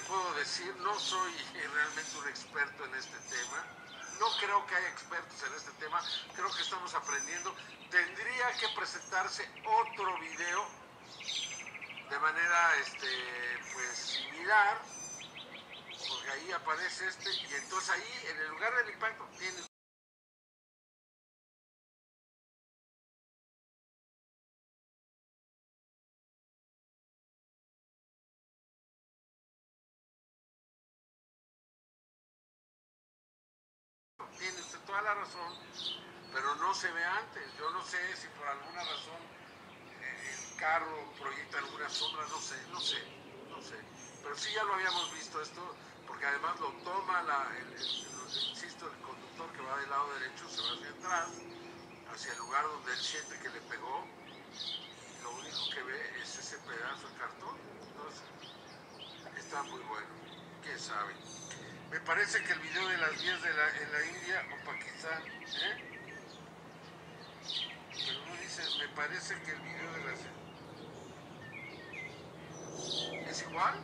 puedo decir? No soy realmente un experto en este tema. No creo que haya expertos en este tema. Creo que estamos aprendiendo. Tendría que presentarse otro video de manera este, pues, similar, porque ahí aparece este, y entonces ahí, en el lugar del impacto, tiene la razón, pero no se ve antes. Yo no sé si por alguna razón eh, el carro proyecta alguna sombra, no sé, no sé, no sé. Pero sí ya lo habíamos visto esto, porque además lo toma, la, el- insisto, el conductor que va del lado derecho se va hacia atrás, hacia el lugar donde él siente que le pegó, y lo único que ve es ese pedazo de cartón. Entonces, está muy bueno, quién sabe. Me parece que el video de las vías de la, en la India o Pakistán, ¿eh? Pero no dice, me parece que el video de las... ¿Es igual?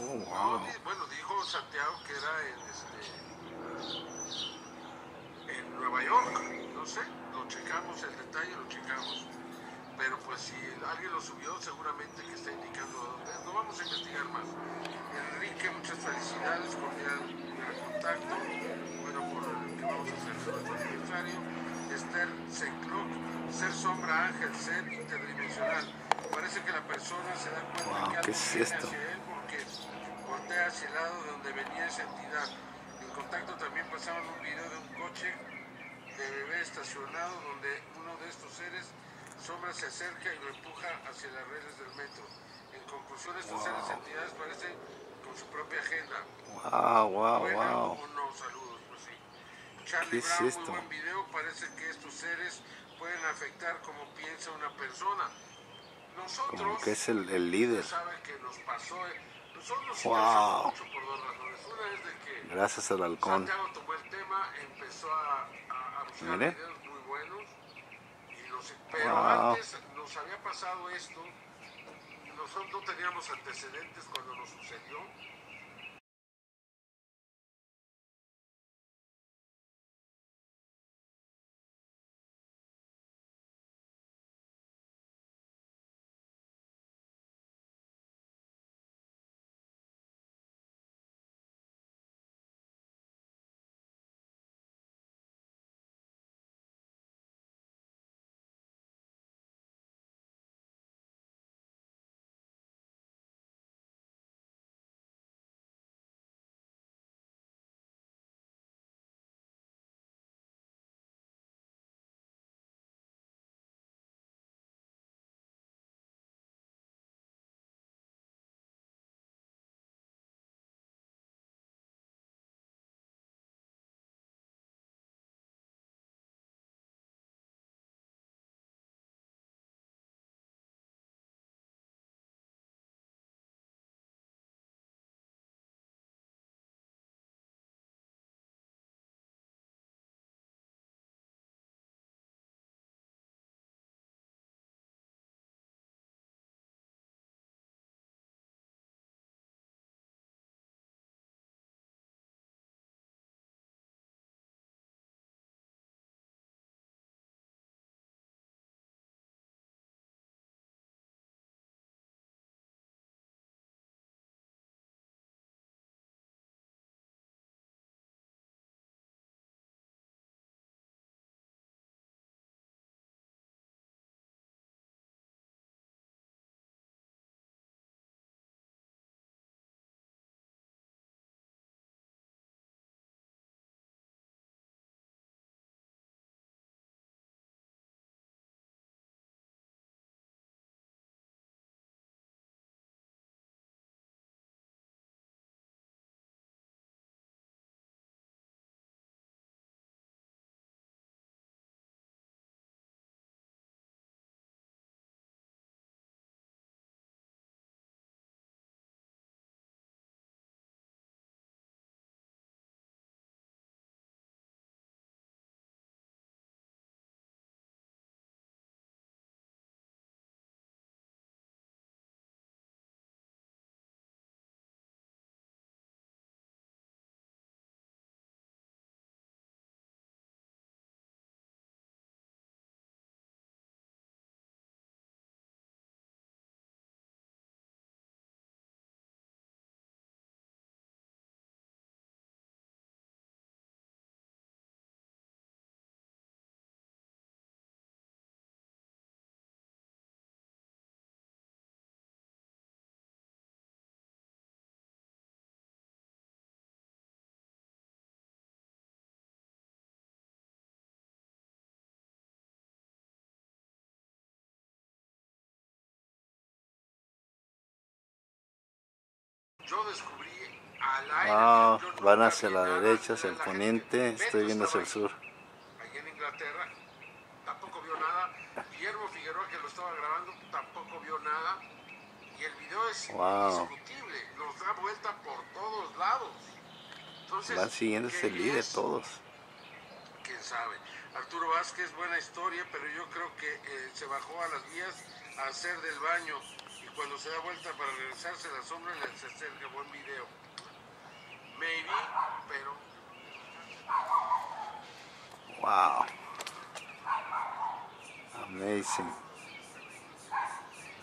Oh, No, wow. di- bueno, dijo Santiago que era en, este, en Nueva York, no sé, lo checamos, el detalle lo checamos. Pero pues si alguien lo subió, seguramente que está indicando dónde es. No vamos a investigar más. Enrique, muchas felicidades, cordial contacto. Bueno, por el que vamos a hacer nuestro aniversario. Esther Secloc, ser sombra ángel, ser interdimensional. Parece que la persona se da cuenta Wow, que algo ¿qué es viene hacia él porque voltea hacia el lado de donde venía esa entidad. En contacto también pasaron un video de un coche de bebé estacionado donde uno de estos seres sombra se acerca y lo empuja hacia las redes del metro. En conclusión, estos seres Wow. entidades parecen con su propia agenda. Wow, wow, Buena wow. no, saludos, pues sí. Charlie ¿Qué es Brown, esto? muy buen video. Parece que estos seres pueden afectar como piensa una persona. Nosotros, Como que es el, el líder. usted sabe que nos pasó, eh, nosotros sí Wow. mucho por dos razones. Una es de que Gracias al halcón. Santiago tomó el tema, empezó a, a, a buscar Mire. videos muy buenos, pero Wow. antes nos había pasado esto, nosotros no teníamos antecedentes cuando nos sucedió, Ah, yo nunca van hacia la derecha, hacia el poniente, estoy viendo hacia el sur. Allí en Inglaterra, tampoco vio nada. Guillermo Figueroa, que lo estaba grabando, tampoco vio nada. Y el video es Wow. indiscutible, nos da vuelta por todos lados. Entonces, Van siguiendo ¿qué ese líder todos. quién sabe. Arturo Vázquez, buena historia, pero yo creo que eh, se bajó a las vías a hacer del baño cuando se da vuelta para regresarse la sombra le acerca buen video. Maybe, pero Wow. Amazing.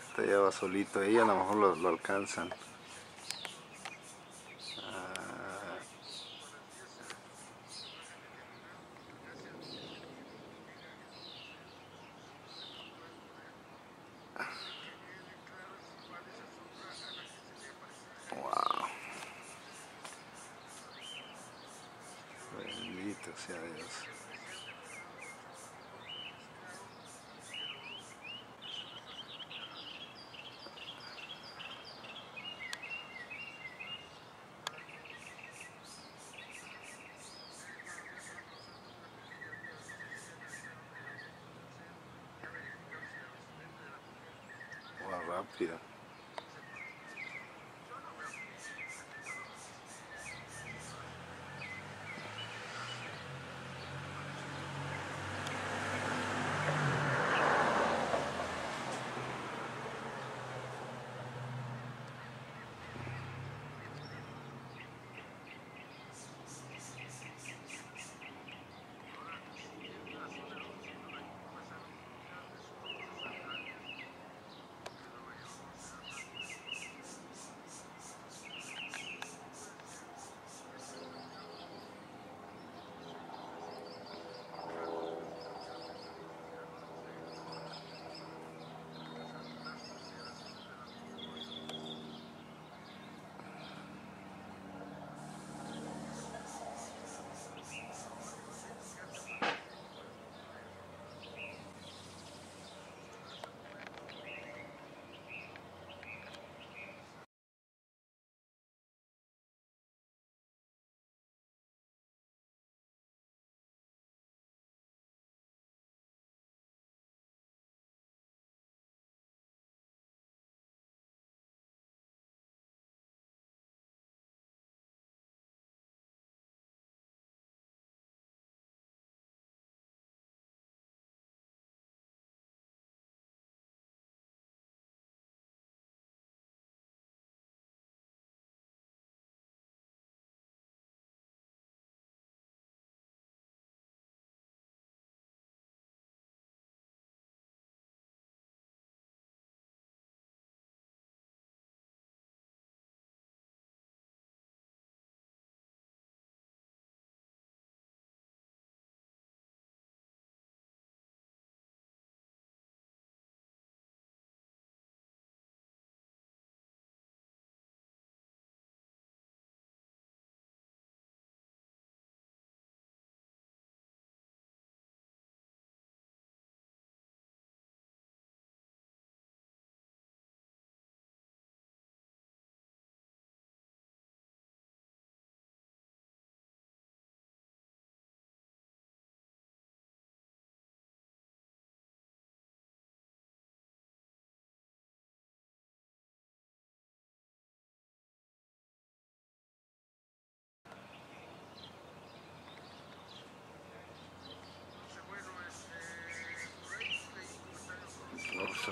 Este ya va solito, ahí a lo mejor lo, lo alcanzan. Ah, Wow. Sea Dios. Wow, rápido.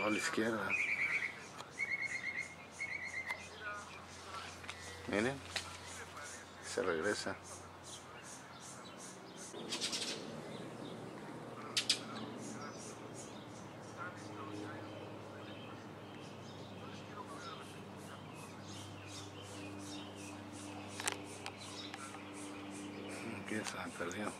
A la izquierda. Miren. Se regresa. ¿Quién se perdió?